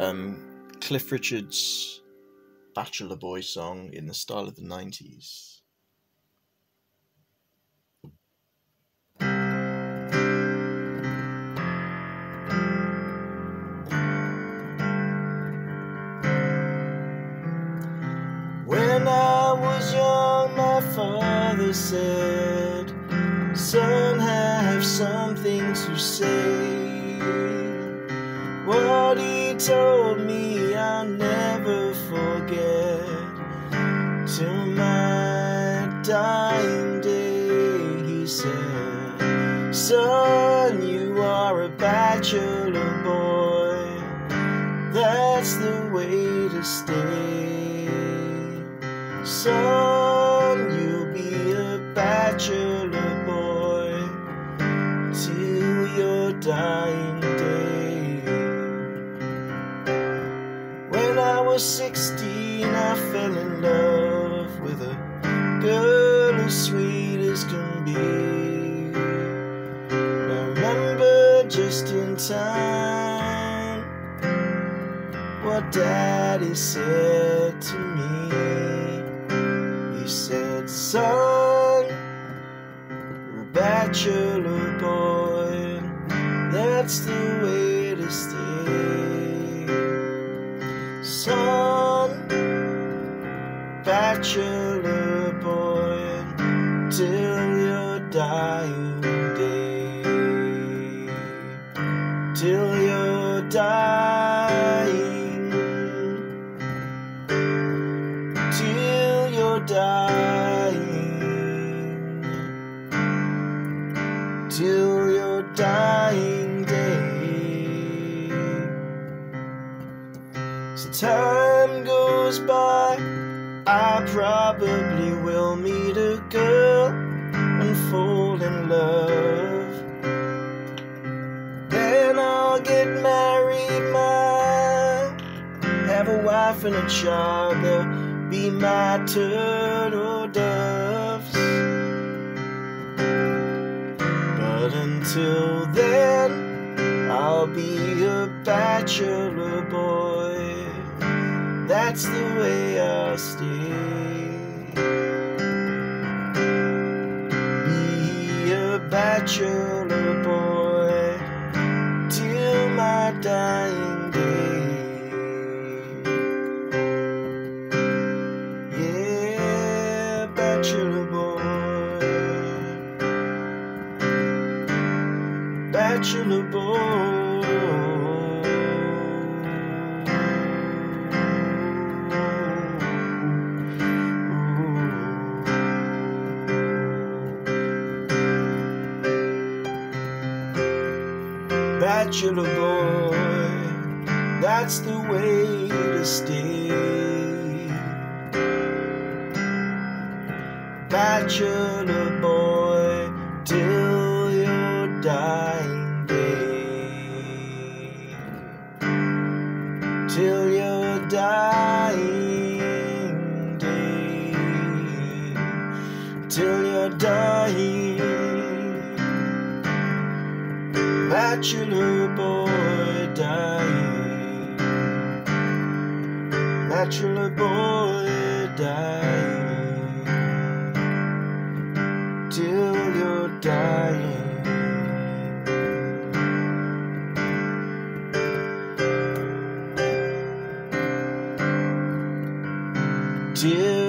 Um, Cliff Richard's Bachelor Boy song in the style of the 90s. When I was young, my father said, Son, have something to say. Told me, I'll never forget. Till my dying day, he said, Son, you are a bachelor boy. That's the way to stay. Son, was 16, I fell in love with a girl as sweet as can be. I remember just in time what daddy said to me. He said, Son, a bachelor boy, that's the way to stay. Bachelor boy, till your dying day. Till your dying till you're dying, till your dying day. As time goes by, I probably will meet a girl and fall in love. Then I'll get married, my have a wife and a child. They'll be my turtle doves. But until then, I'll be a bachelor boy. That's the way I'll stay. Be a bachelor boy till my dying day. Yeah, bachelor boy, bachelor boy. Bachelor boy, that's the way to stay. Bachelor boy, till your dying day. Till your dying day. Till your dying. Bachelor boy dying. Bachelor boy dying. Till you're dying. Till